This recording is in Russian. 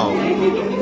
Вау!